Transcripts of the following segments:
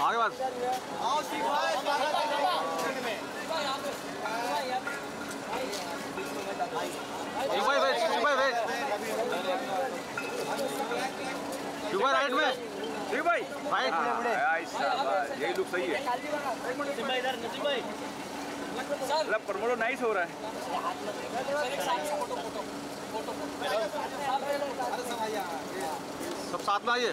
आगे बात। शिव भाई वेट शिव भाई वेट शिव भाई राइट में। शिव भाई। राइट हाँ, यही लुक सही है। मतलब प्रमोलो नाइस हो रहा है। सब साथ में आइए।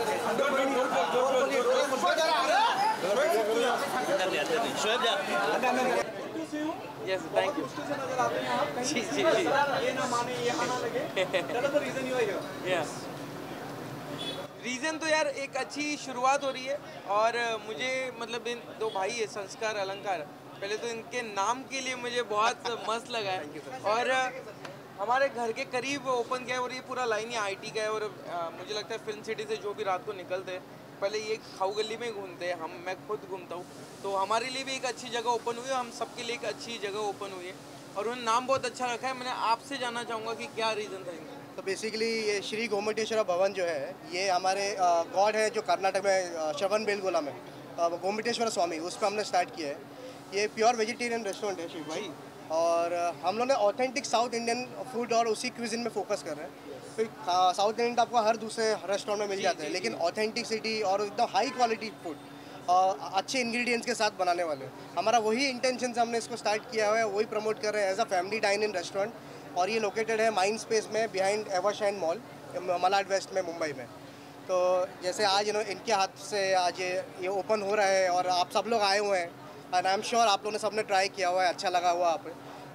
ऐसा यस थैंक यू जी जी जी यस रीज़न तो यार एक अच्छी शुरुआत हो रही है और मुझे मतलब इन दो भाई है, संस्कार, अलंकार। पहले तो इनके नाम के लिए मुझे बहुत मस्त लगा है। और हमारे घर के करीब ओपन किया है और ये पूरा लाइन ही आईटी का है और अ, मुझे लगता है फ़िल्म सिटी से जो भी रात को निकलते हैं पहले ये खाऊ गली में घूमते हैं हम मैं खुद घूमता हूँ। तो हमारे लिए भी एक अच्छी जगह ओपन हुई है हम सबके लिए एक अच्छी जगह ओपन हुई है। और उन्होंने नाम बहुत अच्छा रखा है मैंने आपसे जानना चाहूँगा कि क्या रीज़न था तो बेसिकली ये श्री गोमटेश्वर भवन जो है ये हमारे गॉड है जो कर्नाटक में श्रवण बेलगोला में। गोमटेश्वर स्वामी उस पर हमने स्टार्ट किया है। ये प्योर वेजिटेरियन रेस्टोरेंट है शिव भाई। और हम लोग ने ऑथेंटिक साउथ इंडियन फ़ूड और उसी क्विजिन में फोकस कर रहे हैं। साउथ इंडियन तो आपको हर दूसरे रेस्टोरेंट में मिल जाता है लेकिन ऑथेंटिसिटी और एकदम हाई क्वालिटी फ़ूड अच्छे इंग्रेडिएंट्स के साथ बनाने वाले हमारा वही इंटेंशन से हमने इसको स्टार्ट किया हुआ है वही प्रमोट कर रहे हैं as a family dine in restaurant और ये लोकेटेड है माइंड स्पेस में behind Evershine mall Malad west में मुंबई में। तो जैसे आज इन्होंने इनके हाथ से आज ये ये ओपन हो रहा है और आप सब लोग आए हुए हैं। एंड आई एम श्योर आप लोगों ने सबने ट्राई किया हुआ है अच्छा लगा हुआ आप।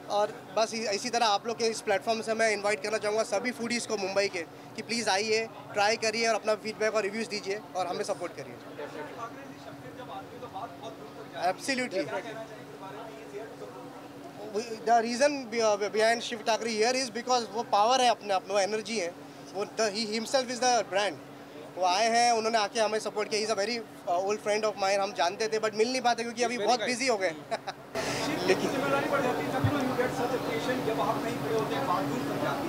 और बस इसी तरह आप लोग के इस प्लेटफॉर्म से मैं इनवाइट करना चाहूँगा सभी फूडीज़ को मुंबई के कि प्लीज़ आइए ट्राई करिए और अपना फीडबैक और रिव्यूज़ दीजिए और हमें सपोर्ट करिए। Absolutely the reason behind Shiv Thakare here is because वो पावर है अपने अपने वो एनर्जी है। वो the he himself is the brand वो आए हैं उन्होंने आके हमें सपोर्ट किया। Is a very old friend of mine हम जानते थे बट मिल नहीं पाते क्योंकि अभी बहुत बिज़ी हो गए। लेकिन बढ़ जब आप कहीं होते हैं बाथरूम तक जाती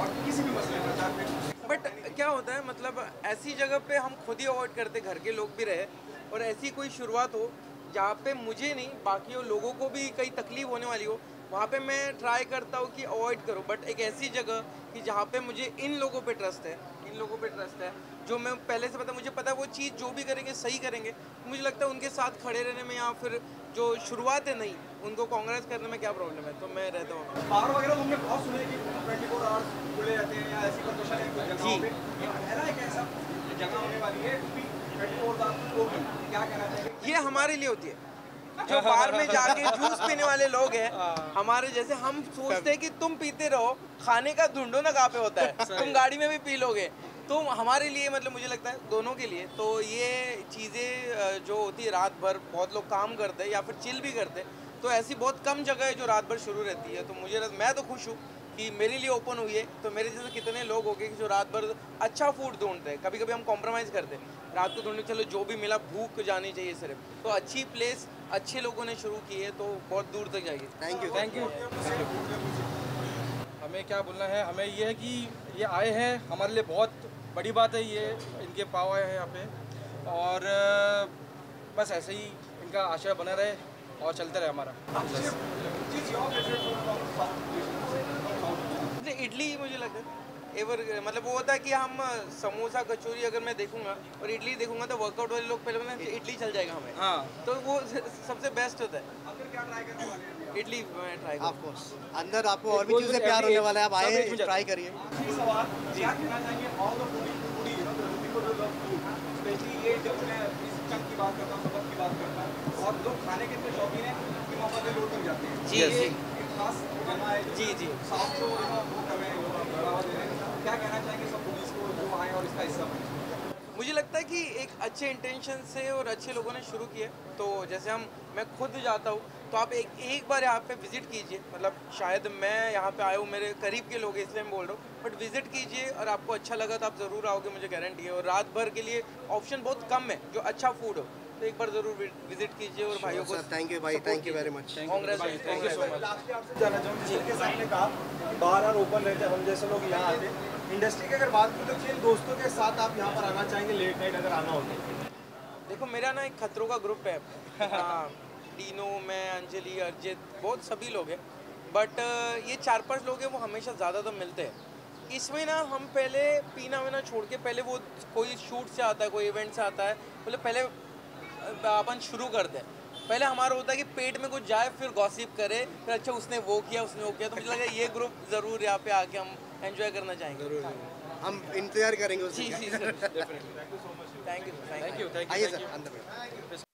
और किसी भी मसले पर जाते बट क्या होता है मतलब ऐसी जगह पे हम खुद ही अवॉइड करते, घर के लोग भी रहे, और ऐसी कोई शुरुआत हो जहाँ पे मुझे नहीं, बाकी लोगों को भी कई तकलीफ़ होने वाली हो वहाँ पे मैं ट्राई करता हूँ कि अवॉइड करूँ बट एक ऐसी जगह कि जहाँ पे मुझे इन लोगों पे ट्रस्ट है इन लोगों पे ट्रस्ट है जो मैं पहले से पता मुझे पता है वो चीज़ जो भी करेंगे सही करेंगे। मुझे लगता है उनके साथ खड़े रहने में या फिर जो शुरुआत है नहीं उनको कांग्रेस करने में क्या प्रॉब्लम है? तो मैं रहता हूँ बाहर वगैरह तो हमने बहुत सुने कि ट्वेंटी फोर आवर्स खुले रहते हैं या ऐसी कंडीशन है एक ऐसा जगह होने वाली है ये हमारे लिए होती है। जो बार में जाके जूस पीने वाले लोग हैं हमारे जैसे हम सोचते हैं कि तुम पीते रहो खाने का ढूंढो ना कहाँ पे होता है। तुम गाड़ी में भी पी लोगे। तो हमारे लिए मतलब मुझे लगता है दोनों के लिए तो ये चीज़ें जो होती है रात भर बहुत लोग काम करते हैं या फिर चिल भी करते हैं तो ऐसी बहुत कम जगह है जो रात भर शुरू रहती है। तो मुझे मैं तो खुश हूँ कि मेरे लिए ओपन हुई है। तो मेरे जैसे कितने लोग हो गए कि जो रात भर अच्छा फ़ूड ढूंढते हैं। कभी कभी हम कॉम्प्रोमाइज़ करते हैं। रात को ढूँढने चलो जो भी मिला भूख जानी चाहिए सिर्फ़। तो अच्छी प्लेस अच्छे लोगों ने शुरू की है तो बहुत दूर तक जाइए थैंक यू थैंक यू हमें क्या बोलना है? हमें ये है कि ये आए हैं हमारे लिए बहुत बड़ी बात है ये इनके पाव आए हैं यहाँ पे। और बस ऐसे ही इनका आशय बना रहे और चलता रहे हमारा। इडली मुझे लगता है। एवर मतलब वो होता है कि हम समोसा कचौरी अगर मैं देखूँगा और इडली देखूँगा तो वर्कआउट वाले लोग पहले बोलेंगे, इडली चल जाएगा हमें। हाँ। तो वो सबसे बेस्ट होता है। इडली मैं ट्राई ऑफ़ कोर्स अंदर आपको और भी चीज़ों से प्यार होने वाला है आप आए में ट्राई करिए। हु मैं हूँ हूँ और लोग खाने के इतने शौकीन हैं कि जाते हैं। जी, जी। जी, जी। साफ़ नो वो कर रहे हैं। क्या कहना चाहेंगे सब पुलिस को जो आए लगता है कि एक अच्छे इंटेंशन से और अच्छे लोगों ने शुरू किया तो जैसे हम मैं खुद जाता हूँ तो आप एक एक बार यहाँ पे विज़िट कीजिए। मतलब शायद मैं यहाँ पे आया हूँ मेरे करीब के लोग इसलिए मैं बोल रहा हूँ। बट विज़िट कीजिए और आपको अच्छा लगा तो आप ज़रूर आओगे मुझे गारंटी है। और रात भर के लिए ऑप्शन बहुत कम है जो अच्छा फ़ूड हो। तो एक बार ज़रूर विज़िट कीजिए और भाइयों को थैंक यू भाई thank you very much Congress thank you so much last आपसे जानना चाहूँगा तरीके कहा बार ओपन रहते हैं हम जैसे लोग यहाँ आते हैं इंडस्ट्री की अगर बात करें तो किन दोस्तों के साथ आप यहाँ पर आना चाहेंगे लेट नाइट अगर आना हो तो। देखो, मेरा ना एक खतरों का ग्रुप है। हाँ डीनो, मैं, अंजलि, अर्जित, बहुत सभी लोग हैं। बट ये चार पाँच लोग हैं, वो हमेशा ज़्यादा तो मिलते हैं। इसमें ना हम पहले पीना वीना छोड़ के पहले वो कोई शूट से आता है, कोई इवेंट से आता है बोले पहले अपन शुरू करते हैं। पहले हमारा होता है कि पेट में कुछ जाए, फिर गॉसिप करे, फिर अच्छा उसने वो किया, उसने वो किया। तो मुझे लगा ये ग्रुप ज़रूर यहाँ पे आके हम एंजॉय करना चाहेंगे। हम इंतज़ार करेंगे जी जी sir thank you thank you thank आइए यू सर अंदर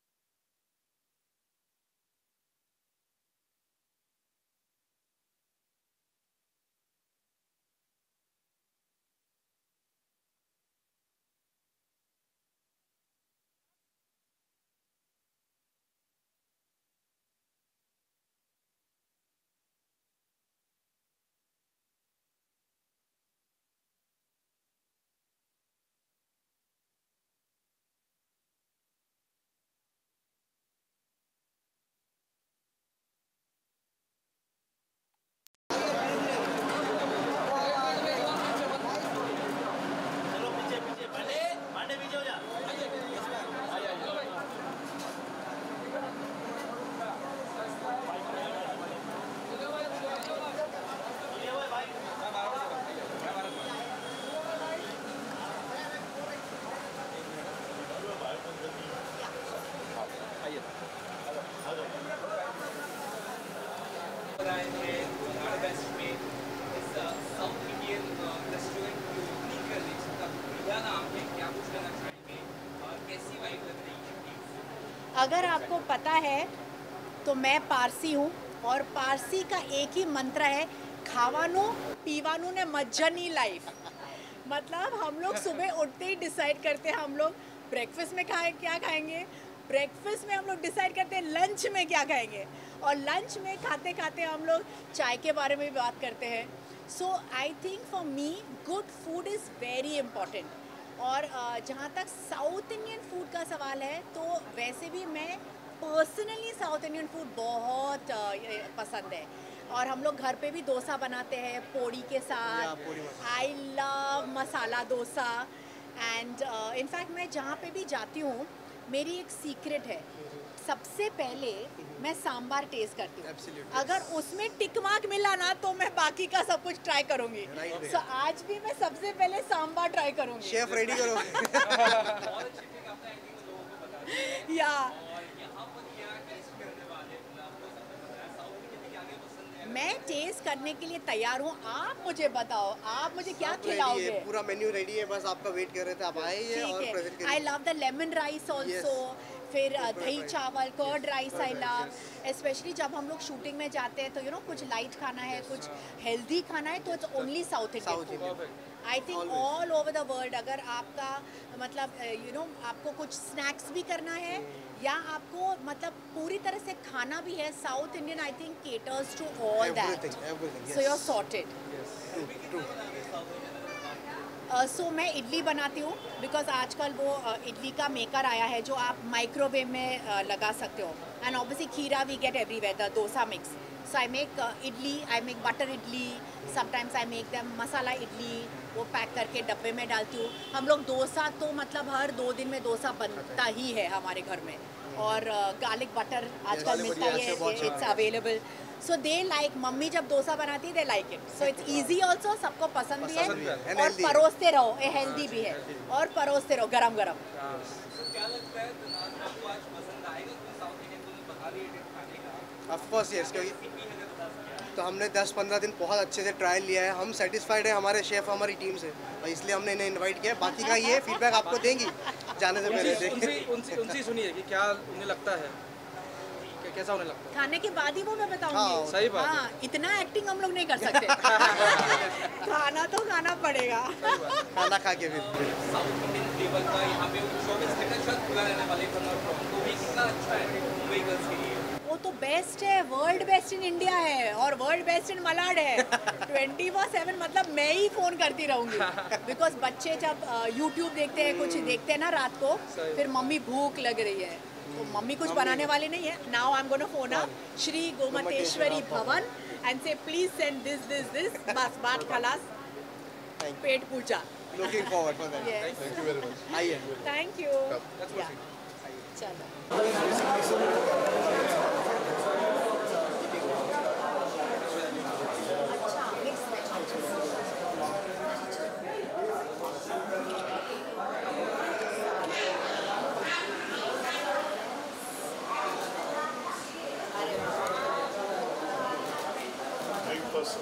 अगर आपको पता है तो मैं पारसी हूँ और पारसी का एक ही मंत्र है, खावानो, पीवानो ने मज्जनी लाइफ। मतलब हम लोग सुबह उठते ही डिसाइड करते हैं, हम लोग ब्रेकफास्ट में खाए, क्या खाएँगे? ब्रेकफास्ट में हम लोग डिसाइड करते हैं लंच में क्या खाएँगे? और लंच में खाते खाते हम लोग चाय के बारे में भी बात करते हैं। So I think for me good food is very important और जहाँ तक साउथ इंडियन फ़ूड का सवाल है तो वैसे भी मैं पर्सनली साउथ इंडियन फ़ूड बहुत पसंद है। और हम लोग घर पे भी डोसा बनाते हैं पोड़ी के साथ। I love masala. Dosa. And in fact मैं जहाँ पे भी जाती हूँ मेरी एक सीक्रेट है। सबसे पहले मैं सांबार टेस्ट करती हूँ। अगर उसमें टिक मार्क मिला ना तो मैं बाकी का सब कुछ ट्राई करूँगी। सो so, आज भी मैं सबसे पहले सांबार ट्राई करूँगी। शेफ रेडी करो या मैं टेस्ट करने के लिए तैयार हूँ। आप मुझे बताओ आप मुझे क्या खिलाओगे? पूरा मेन्यू रेडी है बस आपका वेट कर रहे थे आप आइए और प्रेजेंट है I love the lemon rice also फिर uh, दही चावल curd rice I love specially जब हम लोग शूटिंग में जाते हैं तो यू नो कुछ लाइट खाना है कुछ हेल्दी खाना है तो it's only South Indian I think all over the world अगर आपका मतलब यू नो आपको कुछ स्नैक्स भी करना है या आपको मतलब पूरी तरह से खाना भी है South Indian I think caters to all that so you are sorted so मैं इडली बनाती हूँ बिकॉज़ आजकल वो इडली का मेकर आया है जो आप माइक्रोवेव में लगा सकते हो। एंड ऑब्वियसली खीरा we get everywhere the dosa mix so I make idli I make butter idli sometimes I make them masala idli वो पैक करके डब्बे में डालती हूँ। हम लोग डोसा तो मतलब हर दो दिन में डोसा बनता ही है हमारे घर में। और गार्लिक बटर आजकल मिलता ही है it's available so they like mummy जब डोसा बनाती है they like it so it's easy also सबको पसंद भी है, है। और परोसते रहो ये हेल्दी भी है और परोसते रहो गरम गरम ऑफ़ कोर्स यस क्योंकि तो हमने 10-15 दिन बहुत अच्छे से ट्रायल लिया है। हम सेटिस्फाइड है हमारे शेफ हमारी टीम से। और इसलिए हमने इन्हें इनवाइट किया बाकी का ये फीडबैक आपको देंगी। जाने से पहले उनसे देखिए उनसे ही सुनिए कि क्या उन्हें लगता है। कैसा होने लगता है? खाने के बाद ही वो मैं हाँ, बताऊँगी सही बात हाँ। इतना एक्टिंग हम लोग नहीं कर सकते। खाना तो खाना पड़ेगा। खाना खा के फिर। साउथ इंडियन फ्लेवर का यहाँ पे चौबीस घंटे शायद खुला रहने वाले तो भी कितना अच्छा है मुंबई गर्ल्स के लिए। वो तो बेस्ट है वर्ल्ड बेस्ट इन इंडिया है और वर्ल्ड बेस्ट इन मलाड है। ट्वेंटी फोर सेवन मतलब मैं ही फ़ोन करती रहूँगी। बिकॉज़ बच्चे जब यूट्यूब देखते हैं कुछ देखते हैं ना रात को फिर मम्मी भूख लग रही है। तो मम्मी कुछ बनाने वाली नहीं है। Now I am gonna phone up Shri Gometeshwari Bhavan and से please send this this this बस बात खलास पेट पूजा looking forward for that Yes. Thank you. Very much. आइए थैंक यू Let's proceed. चलो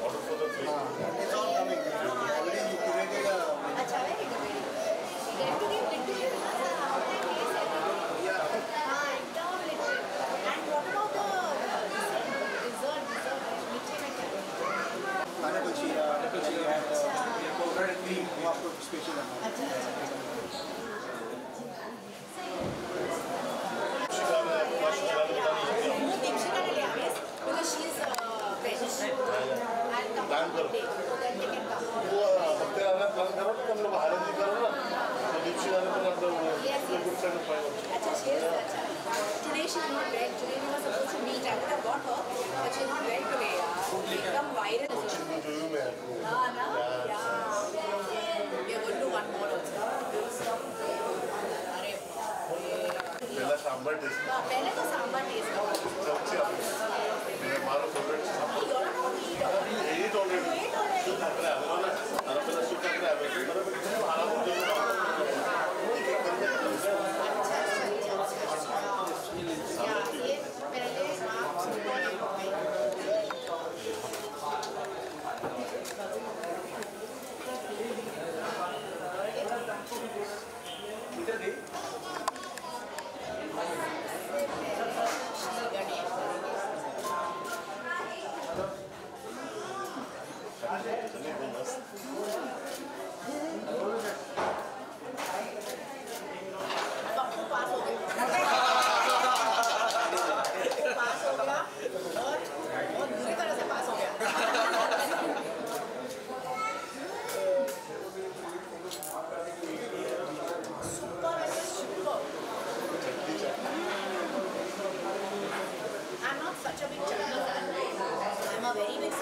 Order for the. It's all coming. Already you a अच्छा एकदम में क्या है? खाने को चाहिए वो आपको स्पेशल है अच्छा अच्छा Shikana, first Shikana बतानी है। वो दीक्षिता ने ले आवे because she is veg and Plan करो। Day so that they can come वो हफ़्ते आना प्लान करो तो हम लोग बाहर नहीं करो ना तो दीक्षित आने पर हम लोग Yes, yes. गुड साइड पाएँगे अच्छा she is अच्छा today she is not well today we were supposed to meet I would have got her but she is not well today यार एकदम वायरल जो जो मैं आपको हाँ ना yeah we are going to one more also अरे पहला सांभर टेस्ट हाँ, पहले तो सांभर टेस्ट करो सबसे मेरा हमारा favourite sambar You are not eat already. Ate already You ate already. शुद्ध हकरे आवे ना अरे पहले शुद्ध हकरे आवे मतलब कितने आराम से एक एक करके Yeah, ये पहले आप पप्पू पास हो गए पास हो गया और बहुत बुरी तरह से पास हो गया Super है, super. I'm not such a big chutney fan. I'm a very big sambar fan. Even college na दिन दिवस ना that time